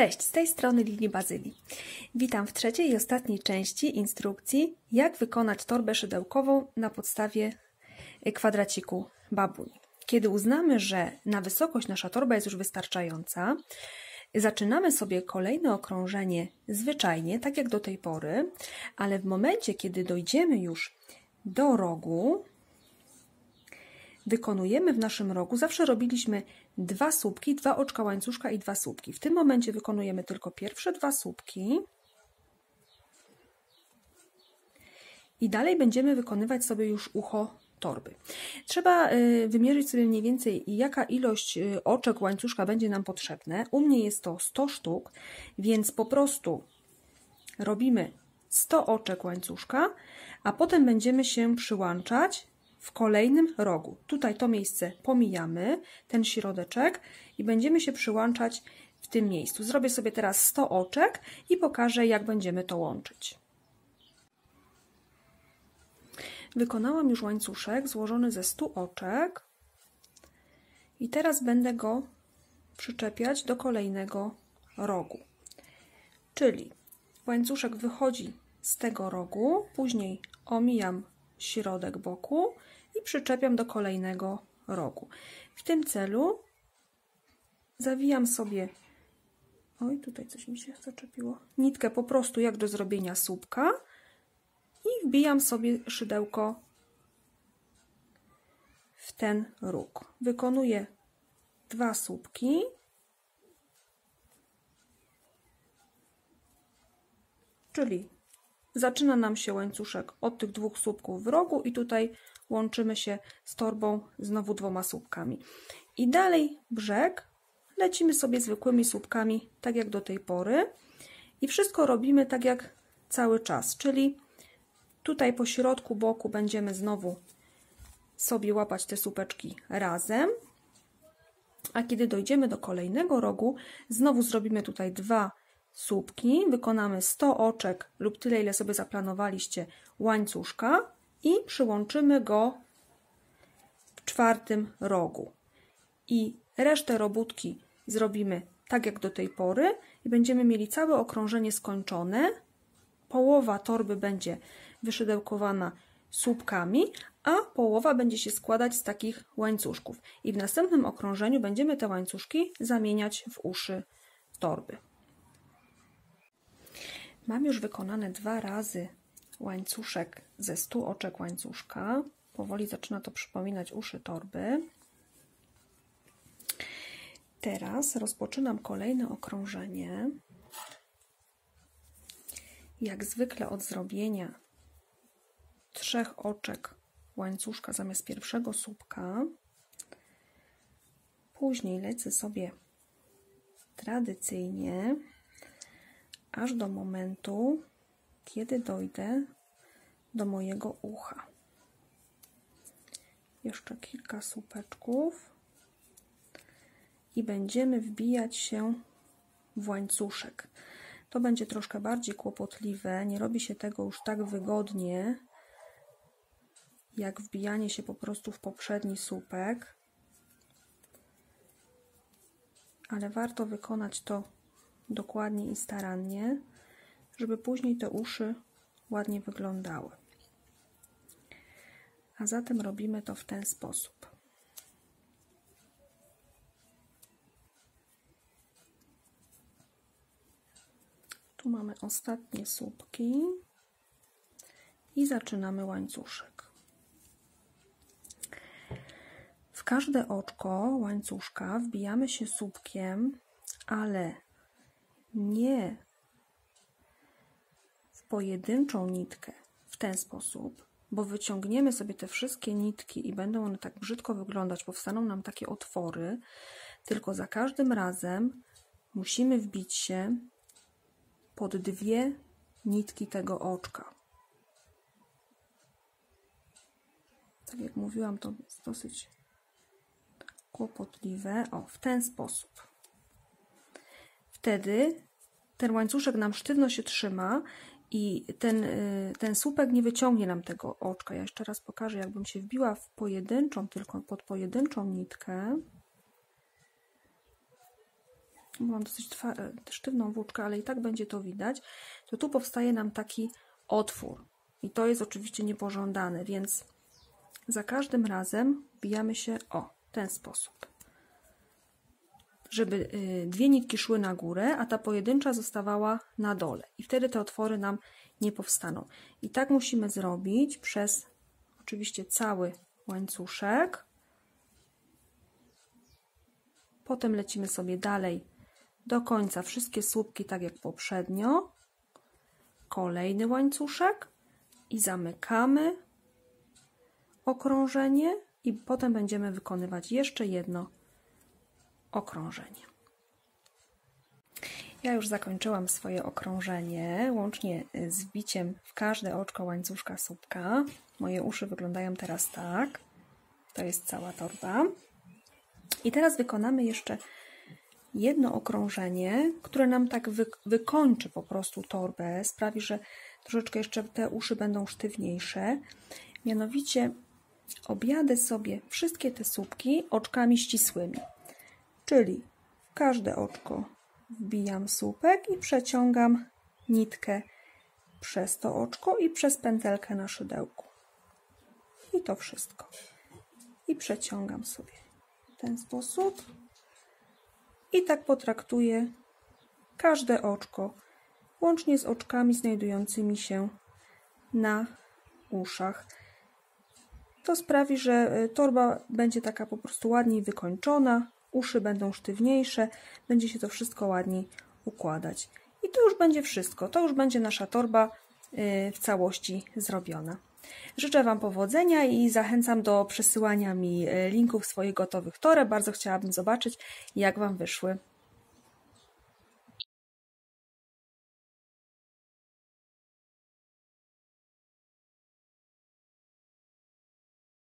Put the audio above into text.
Cześć, z tej strony Lili Bazylii. Witam w trzeciej i ostatniej części instrukcji, jak wykonać torbę szydełkową na podstawie kwadraciku babuń. Kiedy uznamy, że na wysokość nasza torba jest już wystarczająca, zaczynamy sobie kolejne okrążenie zwyczajnie, tak jak do tej pory, ale w momencie, kiedy dojdziemy już do rogu, wykonujemy w naszym rogu, zawsze robiliśmy dwa słupki, dwa oczka łańcuszka i dwa słupki. W tym momencie wykonujemy tylko pierwsze dwa słupki i dalej będziemy wykonywać sobie już ucho torby. Trzeba y, wymierzyć sobie mniej więcej, jaka ilość y, oczek łańcuszka będzie nam potrzebne. U mnie jest to 100 sztuk, więc po prostu robimy 100 oczek łańcuszka, a potem będziemy się przyłączać w kolejnym rogu. Tutaj to miejsce pomijamy, ten środeczek i będziemy się przyłączać w tym miejscu. Zrobię sobie teraz 100 oczek i pokażę, jak będziemy to łączyć. Wykonałam już łańcuszek złożony ze 100 oczek i teraz będę go przyczepiać do kolejnego rogu. Czyli łańcuszek wychodzi z tego rogu, później omijam środek boku i przyczepiam do kolejnego rogu. W tym celu zawijam sobie oj, tutaj coś mi się zaczepiło, nitkę po prostu jak do zrobienia słupka i wbijam sobie szydełko w ten róg. Wykonuję dwa słupki. Czyli zaczyna nam się łańcuszek od tych dwóch słupków w rogu i tutaj łączymy się z torbą znowu dwoma słupkami. I dalej brzeg lecimy sobie zwykłymi słupkami, tak jak do tej pory. I wszystko robimy tak jak cały czas, czyli tutaj po środku boku będziemy znowu sobie łapać te słupeczki razem. A kiedy dojdziemy do kolejnego rogu, znowu zrobimy tutaj dwa słupki, wykonamy 100 oczek lub tyle, ile sobie zaplanowaliście łańcuszka i przyłączymy go w czwartym rogu. I resztę robótki zrobimy tak jak do tej pory i będziemy mieli całe okrążenie skończone. Połowa torby będzie wyszydełkowana słupkami, a połowa będzie się składać z takich łańcuszków. I w następnym okrążeniu będziemy te łańcuszki zamieniać w uszy torby. Mam już wykonane dwa razy łańcuszek ze 100 oczek łańcuszka. Powoli zaczyna to przypominać uszy torby. Teraz rozpoczynam kolejne okrążenie. Jak zwykle od zrobienia trzech oczek łańcuszka zamiast pierwszego słupka. Później lecę sobie tradycyjnie aż do momentu, kiedy dojdę do mojego ucha. Jeszcze kilka słupeczków i będziemy wbijać się w łańcuszek. To będzie troszkę bardziej kłopotliwe, nie robi się tego już tak wygodnie, jak wbijanie się po prostu w poprzedni słupek, ale warto wykonać to dokładnie i starannie, żeby później te uszy ładnie wyglądały. A zatem robimy to w ten sposób. Tu mamy ostatnie słupki i zaczynamy łańcuszek. W każde oczko łańcuszka wbijamy się słupkiem, ale nie w pojedynczą nitkę w ten sposób, bo wyciągniemy sobie te wszystkie nitki i będą one tak brzydko wyglądać, powstaną nam takie otwory, tylko za każdym razem musimy wbić się pod dwie nitki tego oczka. Tak jak mówiłam, to jest dosyć kłopotliwe. O, w ten sposób. Wtedy ten łańcuszek nam sztywno się trzyma i ten, y, ten słupek nie wyciągnie nam tego oczka. Ja jeszcze raz pokażę, jakbym się wbiła w pojedynczą, tylko pod pojedynczą nitkę. mam dosyć sztywną włóczkę, ale i tak będzie to widać, to tu powstaje nam taki otwór. I to jest oczywiście niepożądane, więc za każdym razem bijamy się o ten sposób. Żeby y, dwie nitki szły na górę, a ta pojedyncza zostawała na dole. I wtedy te otwory nam nie powstaną. I tak musimy zrobić przez oczywiście cały łańcuszek. Potem lecimy sobie dalej do końca wszystkie słupki tak jak poprzednio. Kolejny łańcuszek i zamykamy okrążenie i potem będziemy wykonywać jeszcze jedno okrążenie. Ja już zakończyłam swoje okrążenie, łącznie z biciem w każde oczko łańcuszka słupka. Moje uszy wyglądają teraz tak. To jest cała torba. I teraz wykonamy jeszcze jedno okrążenie, które nam tak wy wykończy po prostu torbę, sprawi, że troszeczkę jeszcze te uszy będą sztywniejsze. Mianowicie objadę sobie wszystkie te słupki oczkami ścisłymi. Czyli w każde oczko wbijam słupek i przeciągam nitkę przez to oczko i przez pętelkę na szydełku. I to wszystko. I przeciągam sobie w ten sposób. I tak potraktuję każde oczko, łącznie z oczkami znajdującymi się na uszach. To sprawi, że y, torba będzie taka po prostu ładniej wykończona, uszy będą sztywniejsze, będzie się to wszystko ładniej układać. I to już będzie wszystko. To już będzie nasza torba y, w całości zrobiona. Życzę Wam powodzenia i zachęcam do przesyłania mi y, linków swoich gotowych toreb. Bardzo chciałabym zobaczyć, jak Wam wyszły.